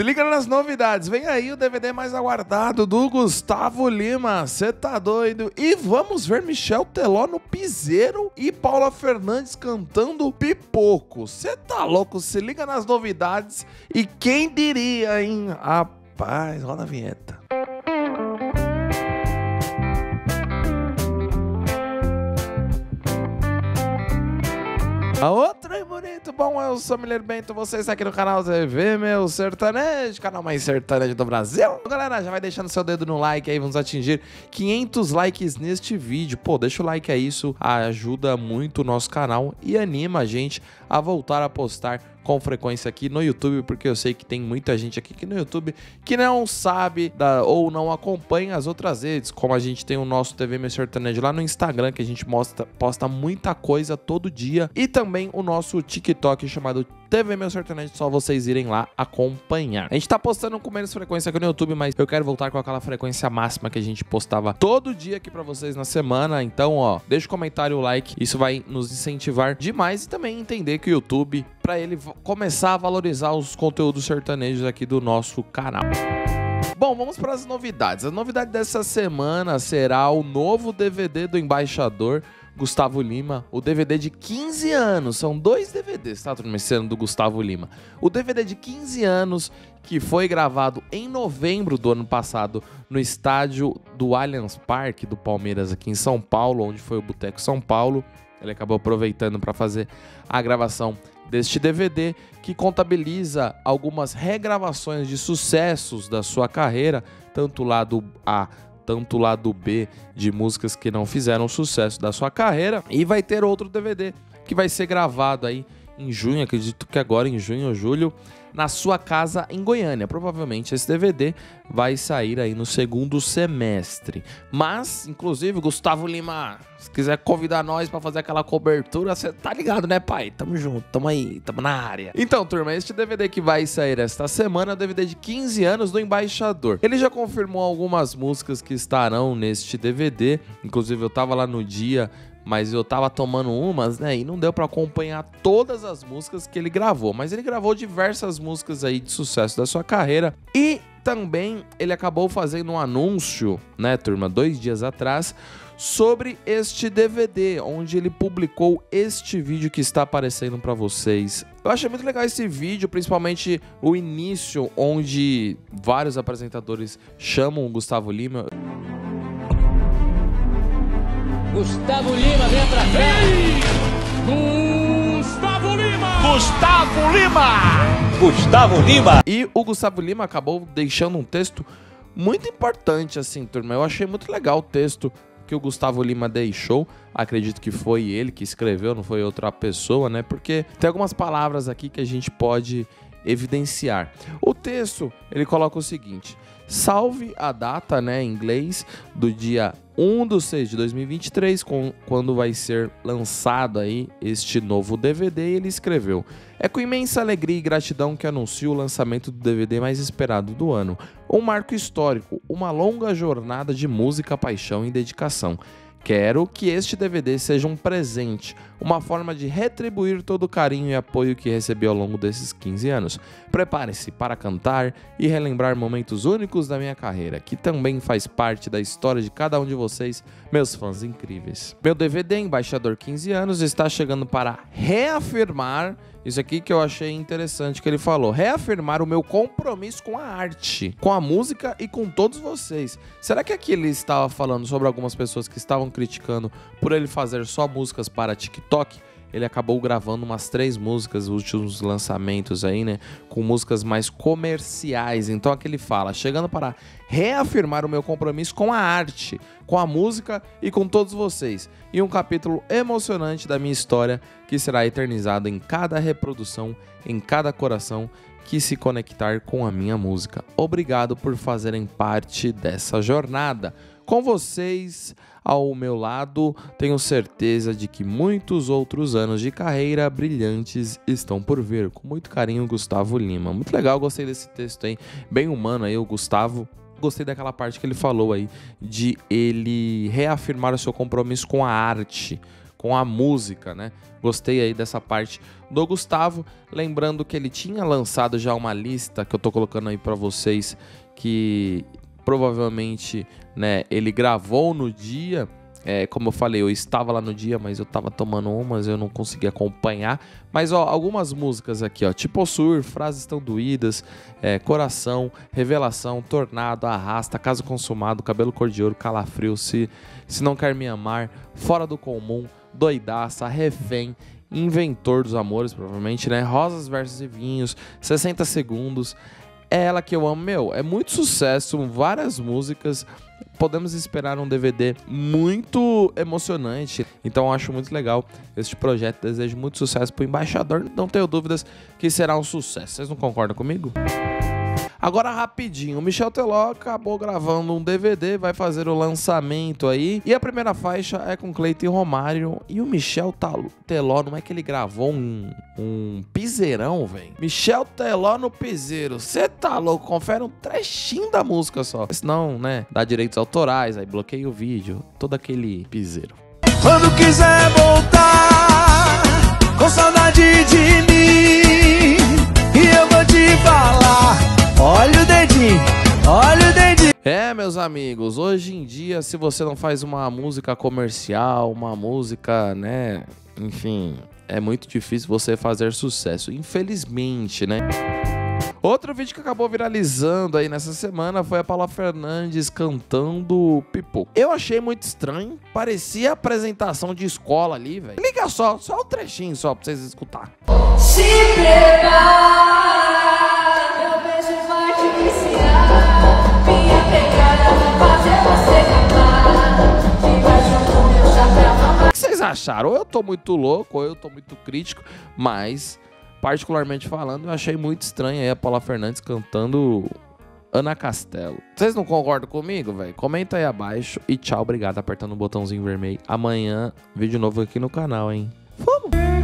Se liga nas novidades, vem aí o DVD mais aguardado do Gustavo Lima, cê tá doido? E vamos ver Michel Teló no piseiro e Paula Fernandes cantando pipoco. Cê tá louco? Se liga nas novidades e quem diria, hein? Rapaz, roda a vinheta. A outra bom, eu sou Miller Bento, vocês aqui no canal TV Meu Sertanejo, canal mais sertanejo do Brasil. Galera, já vai deixando seu dedo no like aí, vamos atingir 500 likes neste vídeo. Pô, deixa o like aí, isso ajuda muito o nosso canal e anima a gente a voltar a postar com frequência aqui no YouTube, porque eu sei que tem muita gente aqui, aqui no YouTube que não sabe da, ou não acompanha as outras redes, como a gente tem o nosso TV Meu Sertanejo lá no Instagram, que a gente mostra, posta muita coisa todo dia, e também o nosso TikTok chamado TV Meu Sertanejo, só vocês irem lá acompanhar. A gente tá postando com menos frequência aqui no YouTube, mas eu quero voltar com aquela frequência máxima que a gente postava todo dia aqui para vocês na semana. Então, ó, deixa o comentário, o like, isso vai nos incentivar demais e também entender que o YouTube, para ele começar a valorizar os conteúdos sertanejos aqui do nosso canal. Bom, vamos para as novidades. A novidade dessa semana será o novo DVD do Embaixador Gustavo Lima, o DVD de 15 anos. São dois DVDs, tá, turma? Esse do Gustavo Lima. O DVD de 15 anos que foi gravado em novembro do ano passado no estádio do Allianz Parque do Palmeiras aqui em São Paulo, onde foi o Boteco São Paulo. Ele acabou aproveitando para fazer a gravação deste DVD que contabiliza algumas regravações de sucessos da sua carreira, tanto lá do A tanto lado B de músicas que não fizeram sucesso da sua carreira. E vai ter outro DVD que vai ser gravado aí em junho, acredito que agora em junho ou julho, na sua casa em Goiânia. Provavelmente esse DVD vai sair aí no segundo semestre. Mas, inclusive, Gustavo Lima, se quiser convidar nós para fazer aquela cobertura, você tá ligado, né, pai? Tamo junto, tamo aí, tamo na área. Então, turma, este DVD que vai sair esta semana é o DVD de 15 anos do Embaixador. Ele já confirmou algumas músicas que estarão neste DVD. Inclusive, eu tava lá no dia mas eu tava tomando umas, né? E não deu para acompanhar todas as músicas que ele gravou, mas ele gravou diversas músicas aí de sucesso da sua carreira e também ele acabou fazendo um anúncio, né, turma, dois dias atrás, sobre este DVD, onde ele publicou este vídeo que está aparecendo para vocês. Eu achei muito legal esse vídeo, principalmente o início, onde vários apresentadores chamam o Gustavo Lima. Gustavo Lima, vem pra cá. Gustavo Lima! Gustavo Lima! Gustavo Lima! E o Gustavo Lima acabou deixando um texto muito importante, assim, turma. Eu achei muito legal o texto que o Gustavo Lima deixou. Acredito que foi ele que escreveu, não foi outra pessoa, né? Porque tem algumas palavras aqui que a gente pode evidenciar. O texto, ele coloca o seguinte: salve a data, né, em inglês, do dia 1 de 6 de 2023, com, quando vai ser lançado aí este novo DVD, ele escreveu: É com imensa alegria e gratidão que anuncio o lançamento do DVD mais esperado do ano. Um marco histórico, uma longa jornada de música, paixão e dedicação. Quero que este DVD seja um presente, uma forma de retribuir todo o carinho e apoio que recebi ao longo desses 15 anos. Prepare-se para cantar e relembrar momentos únicos da minha carreira, que também faz parte da história de cada um de vocês, meus fãs incríveis. Meu DVD Embaixador 15 anos está chegando para reafirmar isso aqui que eu achei interessante que ele falou: reafirmar o meu compromisso com a arte, com a música e com todos vocês. Será que aqui ele estava falando sobre algumas pessoas que estavam criticando por ele fazer só músicas para TikTok? ele acabou gravando umas três músicas, os últimos lançamentos aí, né? Com músicas mais comerciais. Então aqui ele fala, chegando para reafirmar o meu compromisso com a arte, com a música e com todos vocês. E um capítulo emocionante da minha história que será eternizado em cada reprodução, em cada coração que se conectar com a minha música. Obrigado por fazerem parte dessa jornada. Com vocês ao meu lado, tenho certeza de que muitos outros anos de carreira brilhantes estão por vir. Com muito carinho, Gustavo Lima. Muito legal, gostei desse texto aí, bem humano aí, o Gustavo gostei daquela parte que ele falou aí de ele reafirmar o seu compromisso com a arte, com a música, né? Gostei aí dessa parte do Gustavo, lembrando que ele tinha lançado já uma lista que eu tô colocando aí para vocês que provavelmente, né, ele gravou no dia é, como eu falei, eu estava lá no dia, mas eu estava tomando umas, eu não consegui acompanhar. Mas ó, algumas músicas aqui, ó, tipo Sur, Frases Tão Doídas, é, Coração, Revelação, Tornado, Arrasta, Caso Consumado, Cabelo Cor de Ouro, Calafrio, Se, Se Não Quer Me Amar, Fora do Comum, Doidaça, Refém, Inventor dos Amores, provavelmente, né? Rosas, Versos e Vinhos, 60 Segundos. É ela que eu amo, meu, é muito sucesso, várias músicas podemos esperar um DVD muito emocionante. Então acho muito legal este projeto. Desejo muito sucesso pro embaixador. Não tenho dúvidas que será um sucesso. Vocês não concordam comigo? Agora rapidinho, o Michel Teló acabou gravando um DVD, vai fazer o lançamento aí. E a primeira faixa é com Cleiton Romário. E o Michel Teló, não é que ele gravou um, um piseirão, velho? Michel Teló no piseiro. Você tá louco? Confere um trechinho da música só. Senão, né, dá direitos autorais, aí bloqueia o vídeo. Todo aquele piseiro. Quando quiser voltar com saudade de mim, e eu vou te falar. Olha o dedinho, olha o dedinho. É, meus amigos, hoje em dia, se você não faz uma música comercial, uma música, né, enfim, é muito difícil você fazer sucesso, infelizmente, né? Outro vídeo que acabou viralizando aí nessa semana foi a Paula Fernandes cantando Pipoco. Eu achei muito estranho, parecia apresentação de escola ali, velho. Liga só, só um trechinho só pra vocês escutar. Se prepara. Acharam? Ou eu tô muito louco, ou eu tô muito crítico, mas, particularmente falando, eu achei muito estranho aí a Paula Fernandes cantando Ana Castelo. Vocês não concordam comigo, velho? Comenta aí abaixo e tchau, obrigado, apertando o botãozinho vermelho. Amanhã, vídeo novo aqui no canal, hein? Vamos!